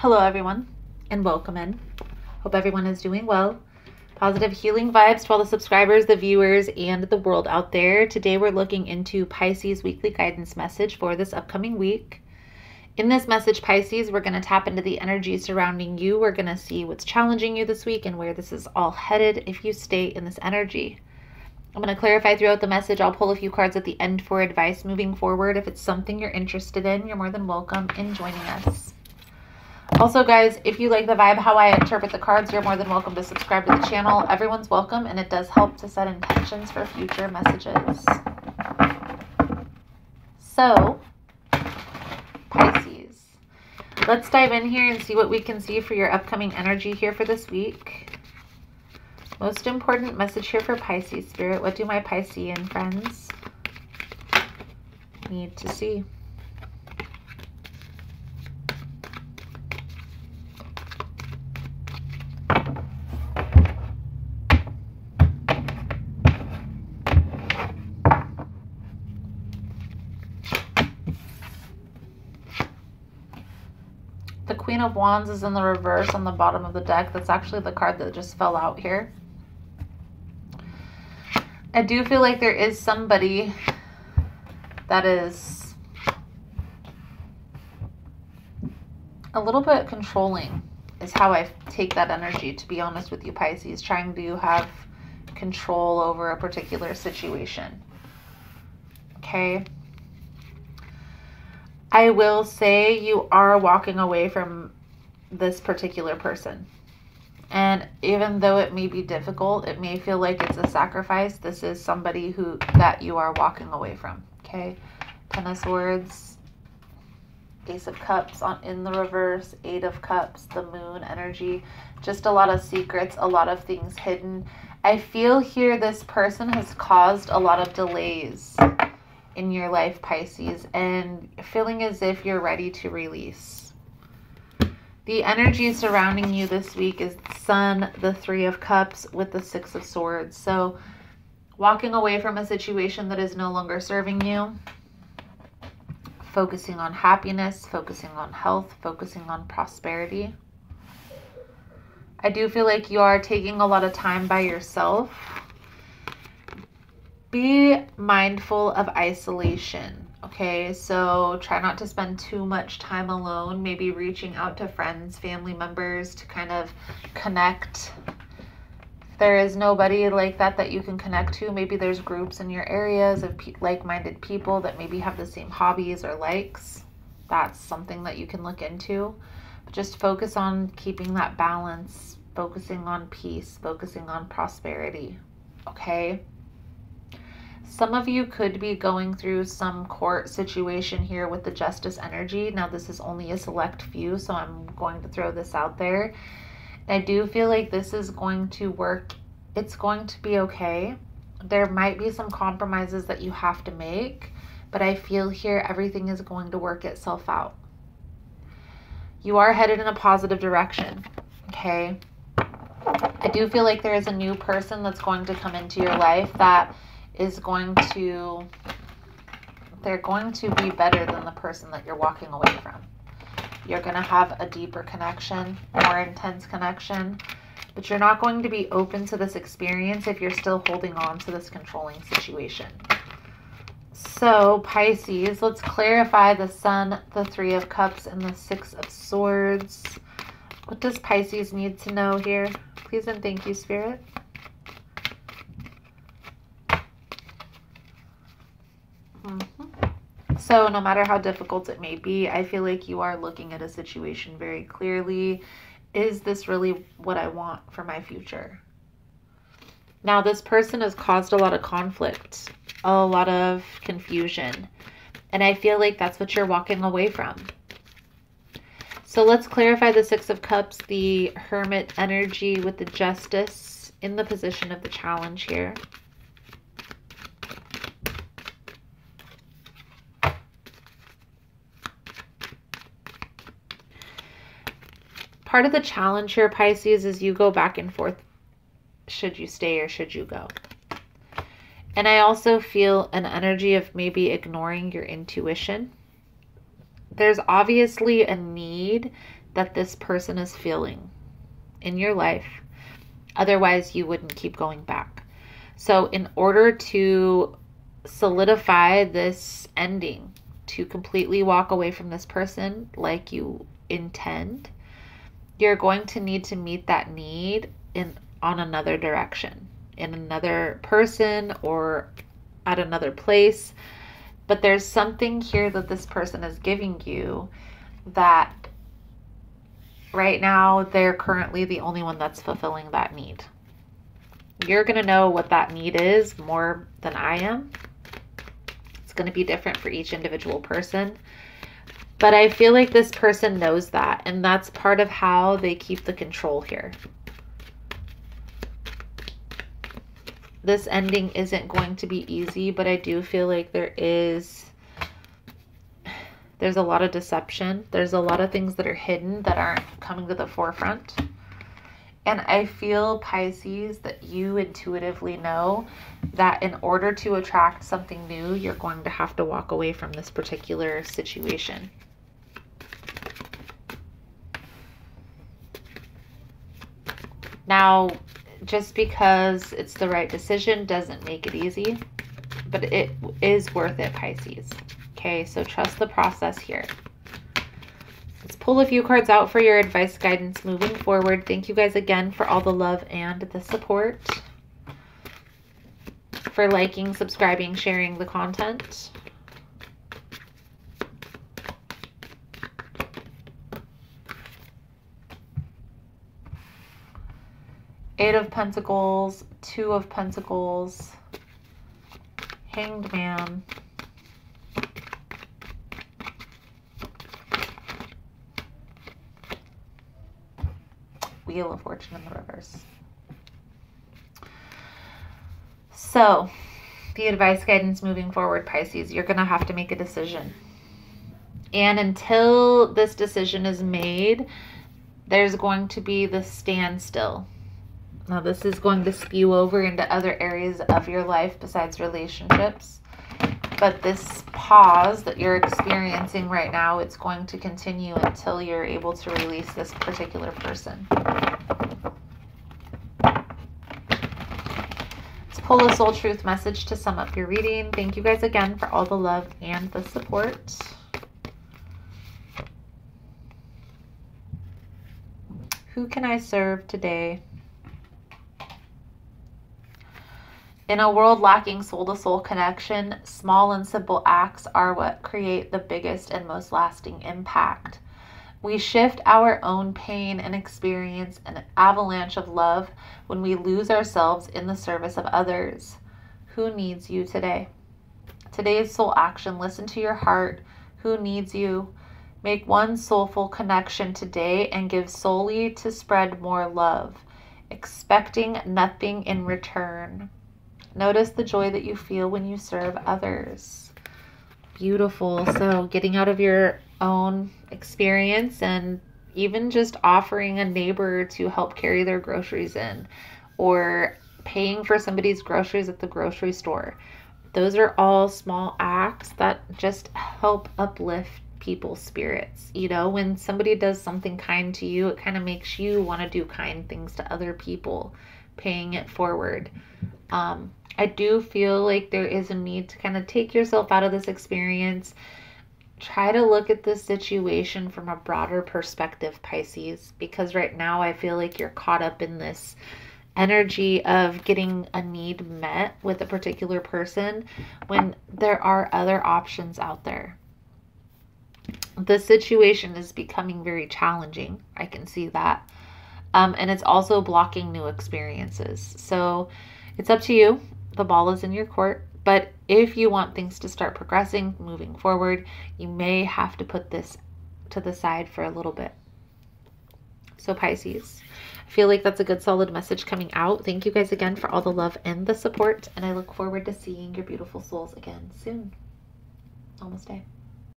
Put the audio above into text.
Hello, everyone, and welcome in. Hope everyone is doing well. Positive healing vibes to all the subscribers, the viewers, and the world out there. Today, we're looking into Pisces weekly guidance message for this upcoming week. In this message, Pisces, we're going to tap into the energy surrounding you. We're going to see what's challenging you this week and where this is all headed if you stay in this energy. I'm going to clarify throughout the message. I'll pull a few cards at the end for advice moving forward. If it's something you're interested in, you're more than welcome in joining us. Also, guys, if you like the vibe, how I interpret the cards, you're more than welcome to subscribe to the channel. Everyone's welcome, and it does help to set intentions for future messages. So, Pisces. Let's dive in here and see what we can see for your upcoming energy here for this week. Most important message here for Pisces Spirit. What do my Piscean friends need to see? The Queen of Wands is in the reverse on the bottom of the deck. That's actually the card that just fell out here. I do feel like there is somebody that is a little bit controlling is how I take that energy, to be honest with you, Pisces, trying to have control over a particular situation. Okay. I will say you are walking away from this particular person. And even though it may be difficult, it may feel like it's a sacrifice. This is somebody who that you are walking away from. Okay. Ten of Swords, Ace of Cups on in the reverse, Eight of Cups, the moon energy. Just a lot of secrets, a lot of things hidden. I feel here this person has caused a lot of delays in your life, Pisces, and feeling as if you're ready to release. The energy surrounding you this week is the Sun, the Three of Cups, with the Six of Swords. So, walking away from a situation that is no longer serving you, focusing on happiness, focusing on health, focusing on prosperity. I do feel like you are taking a lot of time by yourself. Be mindful of isolation Okay, so try not to spend too much time alone. Maybe reaching out to friends, family members to kind of connect. If there is nobody like that that you can connect to, maybe there's groups in your areas of like minded people that maybe have the same hobbies or likes. That's something that you can look into. But just focus on keeping that balance, focusing on peace, focusing on prosperity. Okay. Some of you could be going through some court situation here with the justice energy. Now, this is only a select few, so I'm going to throw this out there. I do feel like this is going to work. It's going to be okay. There might be some compromises that you have to make, but I feel here everything is going to work itself out. You are headed in a positive direction, okay? I do feel like there is a new person that's going to come into your life that is going to they're going to be better than the person that you're walking away from. You're going to have a deeper connection, more intense connection, but you're not going to be open to this experience if you're still holding on to this controlling situation. So, Pisces, let's clarify the Sun, the Three of Cups, and the Six of Swords. What does Pisces need to know here? Please and thank you, Spirit. So, no matter how difficult it may be, I feel like you are looking at a situation very clearly. Is this really what I want for my future? Now, this person has caused a lot of conflict, a lot of confusion, and I feel like that's what you're walking away from. So let's clarify the Six of Cups, the Hermit energy with the Justice in the position of the challenge here. Part of the challenge here, Pisces, is you go back and forth. Should you stay or should you go? And I also feel an energy of maybe ignoring your intuition. There's obviously a need that this person is feeling in your life. Otherwise, you wouldn't keep going back. So, in order to solidify this ending, to completely walk away from this person like you intend, you're going to need to meet that need in on another direction, in another person or at another place. But there's something here that this person is giving you that right now they're currently the only one that's fulfilling that need. You're going to know what that need is more than I am. It's going to be different for each individual person. But I feel like this person knows that, and that's part of how they keep the control here. This ending isn't going to be easy, but I do feel like there is there's a lot of deception. There's a lot of things that are hidden that aren't coming to the forefront. And I feel, Pisces, that you intuitively know that in order to attract something new, you're going to have to walk away from this particular situation. Now, just because it's the right decision doesn't make it easy, but it is worth it, Pisces. Okay, so trust the process here. Let's pull a few cards out for your advice guidance moving forward. Thank you guys again for all the love and the support. For liking, subscribing, sharing the content. Eight of Pentacles, Two of Pentacles, Hanged Man, Wheel of Fortune in the reverse. So, the advice guidance moving forward, Pisces, you're going to have to make a decision. And until this decision is made, there's going to be the standstill. Now, this is going to spew over into other areas of your life besides relationships. But this pause that you're experiencing right now, it's going to continue until you're able to release this particular person. Let's pull a soul truth message to sum up your reading. Thank you guys again for all the love and the support. Who can I serve today? In a world lacking soul to soul connection, small and simple acts are what create the biggest and most lasting impact. We shift our own pain and experience an avalanche of love when we lose ourselves in the service of others. Who needs you today? Today's soul action listen to your heart. Who needs you? Make one soulful connection today and give solely to spread more love, expecting nothing in return. Notice the joy that you feel when you serve others. Beautiful. So, getting out of your own experience and even just offering a neighbor to help carry their groceries in or paying for somebody's groceries at the grocery store. Those are all small acts that just help uplift people's spirits. You know, when somebody does something kind to you, it kind of makes you want to do kind things to other people, paying it forward. Um, I do feel like there is a need to kind of take yourself out of this experience. Try to look at this situation from a broader perspective, Pisces, because right now I feel like you're caught up in this energy of getting a need met with a particular person when there are other options out there. The situation is becoming very challenging. I can see that. Um, and it's also blocking new experiences. So it's up to you the ball is in your court. But if you want things to start progressing, moving forward, you may have to put this to the side for a little bit. So, Pisces, I feel like that's a good solid message coming out. Thank you guys again for all the love and the support. And I look forward to seeing your beautiful souls again soon. Almost day.